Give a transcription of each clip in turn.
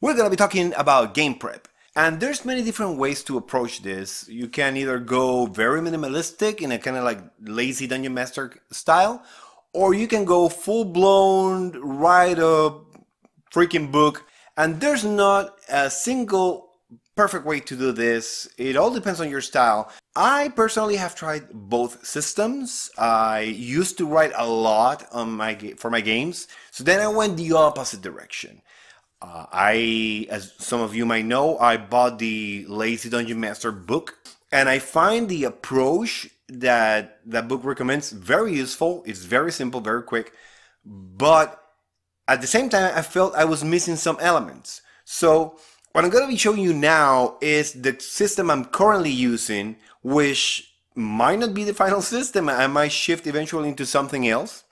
We're gonna be talking about game prep. And there's many different ways to approach this. You can either go very minimalistic in a kind of like lazy dungeon master style, or you can go full blown, write a freaking book. And there's not a single perfect way to do this. It all depends on your style. I personally have tried both systems. I used to write a lot on my for my games, so then I went the opposite direction. Uh, I, as some of you might know, I bought the Lazy Dungeon Master book, and I find the approach that that book recommends very useful. It's very simple, very quick, but at the same time, I felt I was missing some elements. So what I'm going to be showing you now is the system I'm currently using, which might not be the final system. I might shift eventually into something else.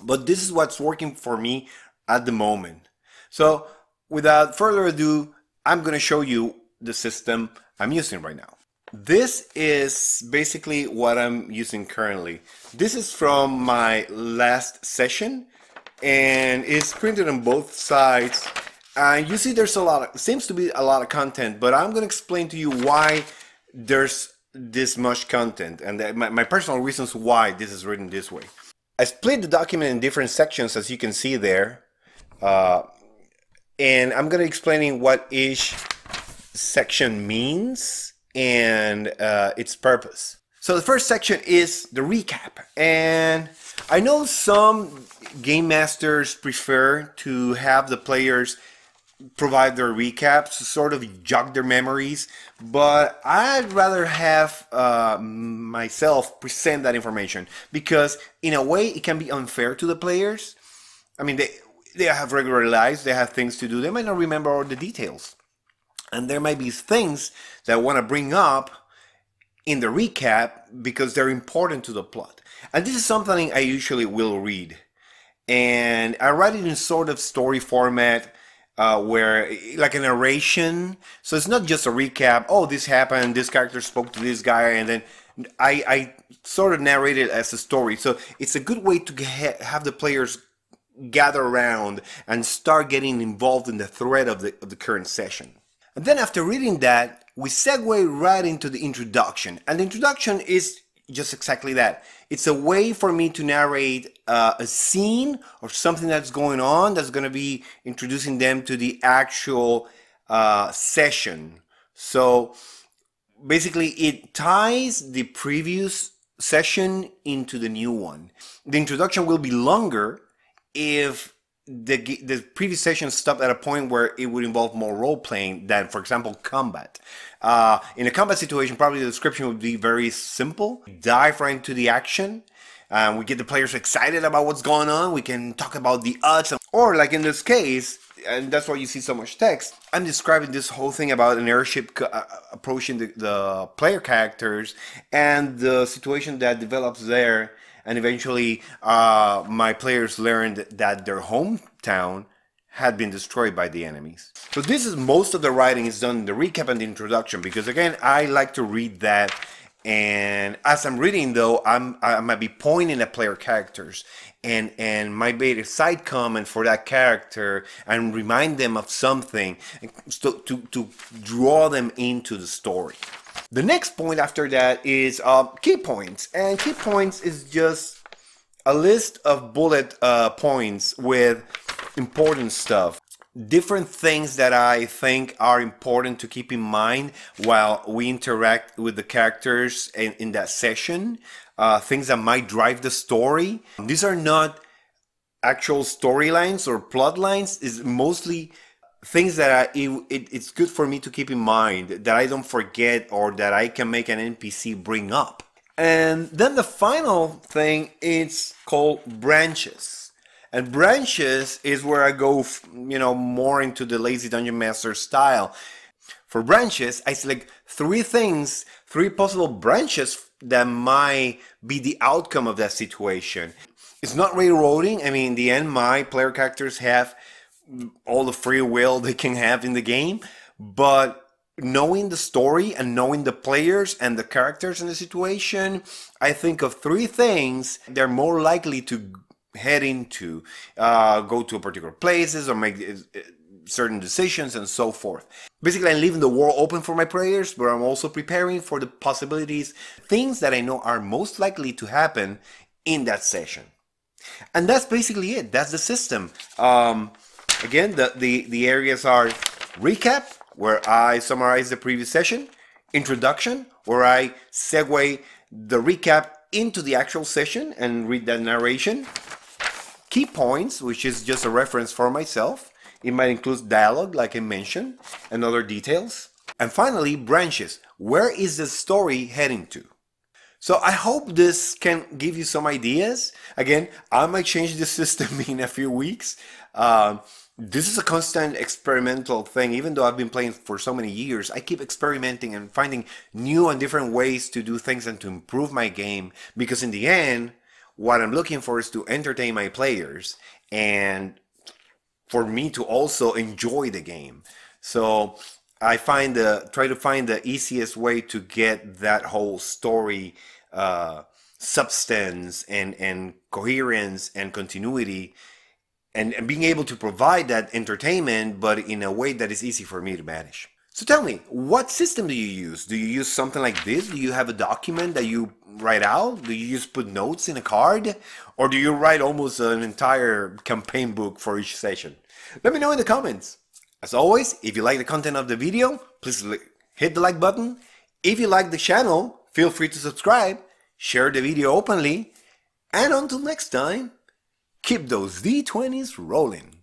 But this is what's working for me at the moment. So without further ado, I'm going to show you the system I'm using right now. This is basically what I'm using currently. This is from my last session and it's printed on both sides and you see there's a lot of, seems to be a lot of content, but I'm going to explain to you why there's this much content and my, my personal reasons why this is written this way. I split the document in different sections as you can see there. Uh, and I'm going to explaining what each section means and uh, its purpose. So the first section is the recap. And I know some game masters prefer to have the players provide their recaps, to sort of jog their memories. But I'd rather have uh, myself present that information because, in a way, it can be unfair to the players. I mean, they they have regular lives, they have things to do. They might not remember all the details, and there might be things that I want to bring up in the recap because they're important to the plot. And this is something I usually will read. And I write it in sort of story format uh, where like a narration. So it's not just a recap. Oh, this happened. This character spoke to this guy, and then I, I sort of narrate it as a story. So it's a good way to have the players gather around and start getting involved in the thread of the, of the current session. And then after reading that, we segue right into the introduction. And the introduction is just exactly that. It's a way for me to narrate uh, a scene or something that's going on that's going to be introducing them to the actual uh, session. So basically, it ties the previous session into the new one. The introduction will be longer if the the previous session stopped at a point where it would involve more role playing than, for example, combat. Uh, in a combat situation, probably the description would be very simple. Dive right into the action. Um, we get the players excited about what's going on. We can talk about the odds, or like in this case, and that's why you see so much text. I'm describing this whole thing about an airship uh, approaching the, the player characters and the situation that develops there and eventually uh, my players learned that their hometown had been destroyed by the enemies. So this is most of the writing is done in the recap and the introduction because again I like to read that and as I'm reading though I'm I might be pointing at player characters and and might be a side comment for that character and remind them of something to, to, to draw them into the story. The next point after that is uh, key points, and key points is just a list of bullet uh, points with important stuff. Different things that I think are important to keep in mind while we interact with the characters in, in that session. Uh, things that might drive the story. These are not actual storylines or plot lines. Is mostly things that I, it, it, it's good for me to keep in mind that I don't forget or that I can make an NPC bring up. And then the final thing is called branches. And branches is where I go, you know, more into the lazy dungeon master style. For branches, I select three things, three possible branches that might be the outcome of that situation. It's not railroading. I mean, in the end, my player characters have all the free will they can have in the game, but knowing the story and knowing the players and the characters in the situation, I think of three things they're more likely to head to uh, go to particular places or make certain decisions and so forth. Basically, I'm leaving the world open for my prayers, but I'm also preparing for the possibilities, things that I know are most likely to happen in that session. And that's basically it. That's the system. Um, again, the, the, the areas are recap, where I summarize the previous session, introduction, where I segue the recap into the actual session and read the narration, key points, which is just a reference for myself. It might include dialogue, like I mentioned, and other details. And finally, branches. Where is the story heading to? So I hope this can give you some ideas. Again, I might change the system in a few weeks. Uh, this is a constant experimental thing. Even though I've been playing for so many years, I keep experimenting and finding new and different ways to do things and to improve my game. Because in the end, what I'm looking for is to entertain my players and for me to also enjoy the game. So I find the try to find the easiest way to get that whole story uh, substance and and coherence and continuity and, and being able to provide that entertainment but in a way that is easy for me to manage. So tell me, what system do you use? Do you use something like this? Do you have a document that you write out? Do you just put notes in a card? Or do you write almost an entire campaign book for each session? Let me know in the comments. As always, if you like the content of the video, please hit the like button. If you like the channel, feel free to subscribe, share the video openly, and until next time, keep those D20s rolling.